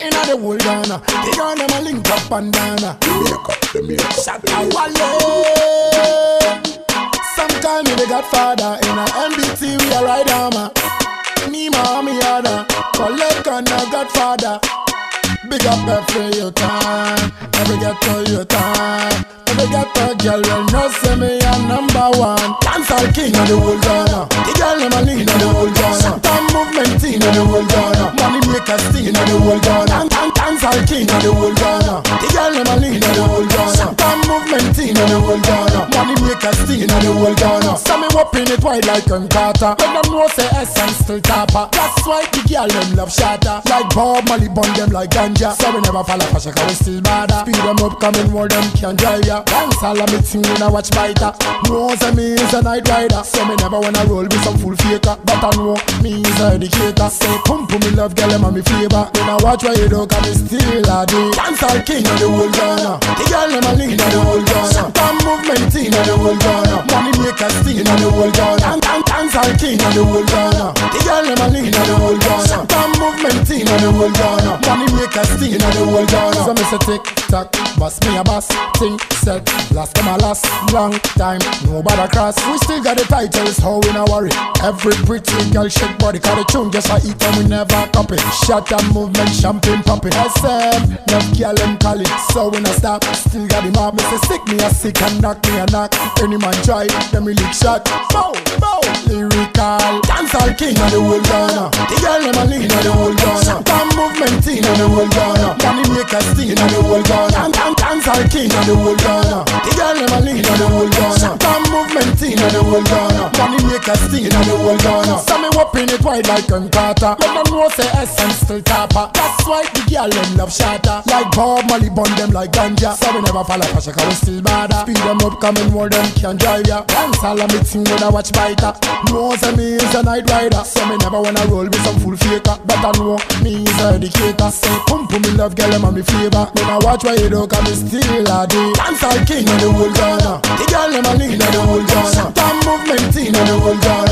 inna the whole Ghana. The them a link up and down. Make up the make up. Shatta Wale. Sometime me the Godfather in a MBT we a ride armor. Me mommy other, collect on the Godfather. Big up every your time, every get to your time. Every get to girl will know say me a number one. Dancehall king of the whole Ghana. The girl them a lean of the whole Ghana. Time movement in the whole Ghana. Money makers in of the whole Ghana. Dan- dan- Dancehall king of the whole Ghana. The girl them a lean of the whole Ghana. Time movement in of the whole Ghana. Money makers in of the whole Ghana. Me whopping it wide like Carter. When them know say essence still topper. That's why the girl them love Shatta. Like Bob Marley bun them like ganja. So we never fall off a shaka we still bad. Speed them up coming more them can drive ya. Dancehall of me thing when I watch biter. Know say me is a night rider. So me never wanna roll with some full faker. But I know me is a educator. Say pum pum me love girl them and me flavor. When I watch where you don't come me still a do. Dancehall king of the whole Ghana. The girl them a lean of the whole Ghana. Time movement in of the whole Ghana. Money makers steal of the whole Ghana. Dan- dan- Dancehall king of the whole Ghana. The girl them a lean of the whole Ghana. Time movement in of the whole Ghana. Money makers steal of the whole Ghana. So me say tick tock, boss me a boss. Think set, last come a last. Long time, nobody cross. We still got the titles, how we not worry. Every pretty girl shake body, cause the tune just for eat and we never copy. Shatta movement, champagne popping. SM, enough girl them call it, so we not stop. Still got the mob, me say sick me a sick and knock me a knock. Any man try, them we lick shot. Bow, bow, lyrical. Dancehall king of the whole king of the whole Ghana. The girl them a lean of the whole Ghana. Damn movement in of the whole Ghana. Money makers steal of the whole Ghana. So me whopping it wide like I'm Carter. Let them know say essence still topper. That's why the girl them love Shatta. Like Bob Marley bun them like ganja. So we never fall off a shaka we still bad. Speed them up coming more them can drive ya. Dancehall of me thing when I watch biter. Know say me is a night rider. So me never wanna roll with some full faker. But I know me is a educator. Say pump pum me love girl them and me flavor. When I watch where you don't come me still a day. Dancehall king of the whole Ghana. The girl them a lean of the whole Ghana. Time movement in the whole Ghana.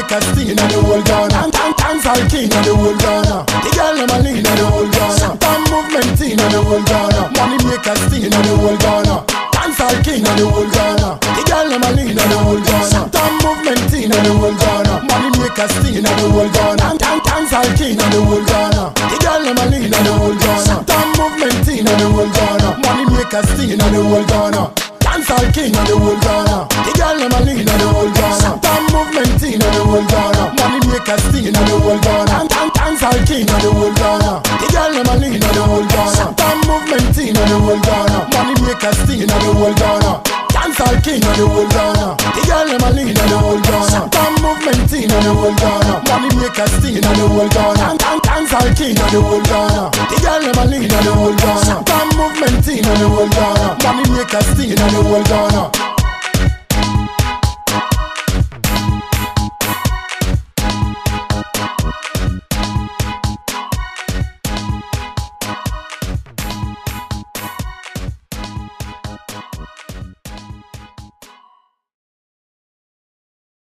Makers steal of the whole Ghana. Dan- dan- Dancehall king of the whole Ghana. The girl them a lean of the whole Ghana. Time movement in the whole Ghana. Money makers steal of the whole Ghana. Dancehall king of the whole Ghana. The girl them a lean of the whole Ghana. Time movement in the whole Ghana. Money makers steal of the whole Ghana. Dan- Dancehall king of the whole Ghana. The girl them a lean of the whole Ghana. Time movement in the whole Ghana. Money makers steal of the whole Ghana. Dancehall king of the whole Ghana. The girl them a lean of the whole Ghana. Time movement in of the whole Ghana. Money makers steal of the whole Ghana. Dan- Dancehall king of the whole Ghana. The girl them a lean of the whole Ghana. Time movement in of the whole Ghana. Money makers steal of the whole Ghana. Dancehall king of the whole Ghana. The girl them a lean of the whole Ghana. Time movement in of the whole Ghana. Money makers steal of the whole Ghana. Dancehall king of the whole Ghana. The girl never lean of the whole Ghana. Some movement in of the whole Ghana. Money makers thing of the whole Ghana.